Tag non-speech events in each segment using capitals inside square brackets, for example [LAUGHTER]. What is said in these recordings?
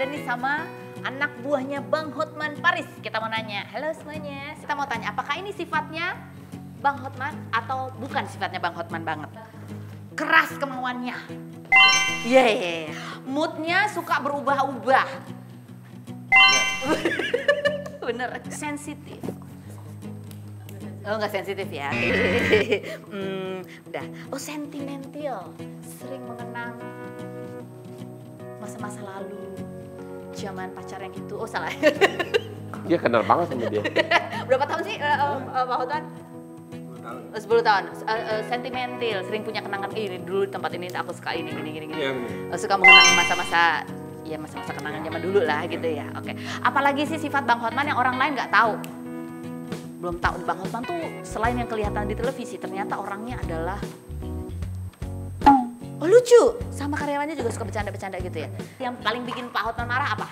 ada nih sama anak buahnya Bang Hotman Paris. Kita mau nanya, halo semuanya. Kita mau tanya, apakah ini sifatnya Bang Hotman atau bukan sifatnya Bang Hotman banget? Keras kemauannya. Yeah, moodnya suka berubah-ubah. [LAUGHS] Bener, sensitif. Oh nggak sensitif ya? [LAUGHS] hmm, udah. Oh sentimental, sering mengenang masa-masa lalu, zaman pacar yang itu. Oh salah. [LAUGHS] Dia kenal banget sama dia. [LAUGHS] Berapa tahun sih, uh, uh, Pak Hotan? 10 tahun. Uh, uh, sentimental, sering punya kenangan ini dulu tempat ini aku suka ini gini gini gini. Iya, Uh, suka mengenang masa-masa ya masa-masa kenangan zaman dulu lah gitu ya. Oke. Apalagi sih sifat Bang Hotman yang orang lain nggak tahu. Belum tahu Bang Hotman tuh selain yang kelihatan di televisi ternyata orangnya adalah lucu, sama karyawannya juga suka bercanda-bercanda gitu ya. Yang paling bikin Pak Hotman marah apa?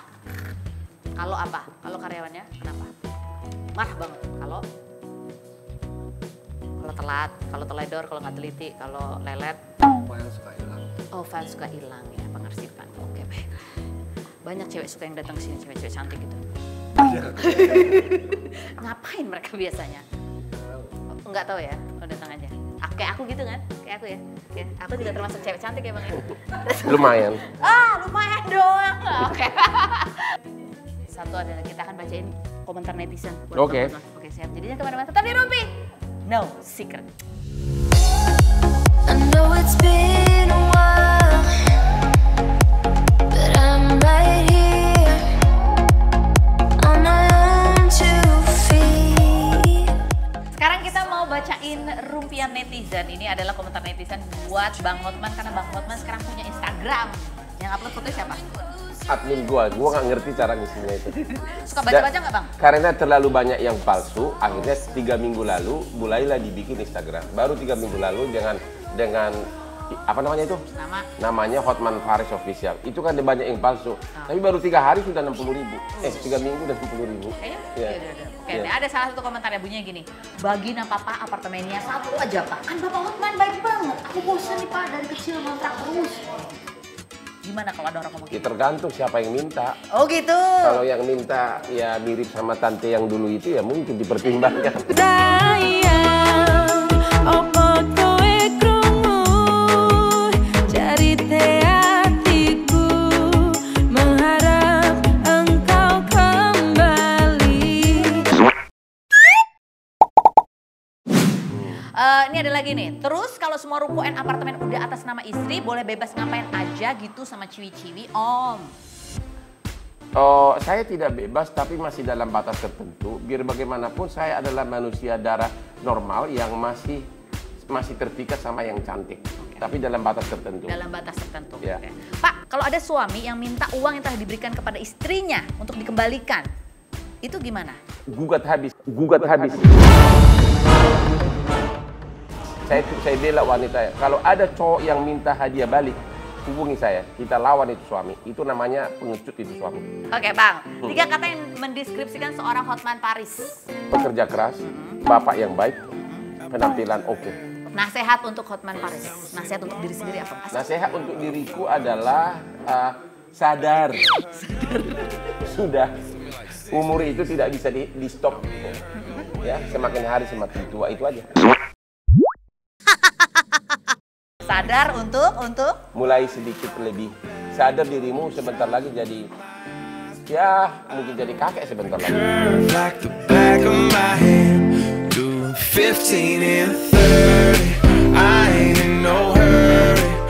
Kalau apa? Kalau karyawannya kenapa? Marah banget. Kalau kalau telat, kalau teledor, kalau nggak teliti, kalau lelet, File suka hilang. oh file suka hilang ya pengarsipan. Oke baik. Banyak cewek suka yang datang ke sini, cewek-cewek cantik gitu. [LAUGHS] Ngapain mereka biasanya? Oh, Nggak tahu ya, oh, datang aja. Kayak aku gitu kan, kayak aku ya. ya. Aku juga termasuk cewek cantik ya bang ya. Lumayan. Ah, lumayan doang. Oke. Satu adalah kita akan bacain komentar netizen. buat Oke. teman-teman. Oke, siap. Jadinya ke mana-mana tetap di Rumpi. No secret. I know it's been a bacain rumpian netizen. Ini adalah komentar netizen buat Bang Hotman karena Bang Hotman sekarang punya Instagram. Yang upload foto siapa? Admin gua, gua nggak ngerti cara ngisinya itu. [LAUGHS] Suka baca-baca nggak Bang? Karena terlalu banyak yang palsu, akhirnya tiga minggu lalu mulailah dibikin Instagram. Baru tiga minggu lalu dengan dengan apa namanya itu? Nama Namanya Hotman Faris Official. Itu kan ada banyak yang palsu. Tapi baru tiga hari sudah 60 ribu. Eh, tiga minggu udah 60 ribu. Kayaknya Iya. ya udah, udah. Oke, Iya. nih ada salah satu komentarnya bunyinya gini. Bagi papa apartemennya satu aja pak. Kan bapak Hotman baik banget. Aku bosan nih pak dari kecil ngontrak terus. Gimana kalau ada orang ngomong Ya gitu? tergantung siapa yang minta. Oh gitu. Kalau yang minta ya mirip sama tante yang dulu itu ya mungkin dipertimbangkan. Sayang, Eh, ini ada lagi nih. Terus kalau semua ruko and apartemen udah atas nama istri, boleh bebas ngapain aja gitu sama ciwi-ciwi, Om. Oh, saya tidak bebas tapi masih dalam batas tertentu. Biar bagaimanapun saya adalah manusia darah normal yang masih masih terpikat sama yang cantik. Tapi dalam batas tertentu. Dalam batas tertentu. Ya. Oke. Pak, kalau ada suami yang minta uang yang telah diberikan kepada istrinya untuk dikembalikan, itu gimana? Gugat habis, gugat habis. Saya saya bela wanita ya. Kalau ada cowok yang minta hadiah balik, hubungi saya. Kita lawan itu suami. Itu namanya pengecut itu suami. Oke, Bang. Tiga kata yang mendeskripsikan seorang Hotman Paris. Pekerja keras, bapak yang baik, penampilan oke. Nasihat untuk Hotman Paris. Nasihat untuk diri sendiri apa? Mas? Nasihat untuk diriku adalah uh, sadar. [LAUGHS] Sudah umur itu tidak bisa di, di stop. Ya, semakin hari semakin tua itu aja. Sadar untuk untuk Mulai sedikit lebih sadar dirimu sebentar lagi jadi ya mungkin jadi kakek sebentar lagi. like the back of my hand. Doing 15 in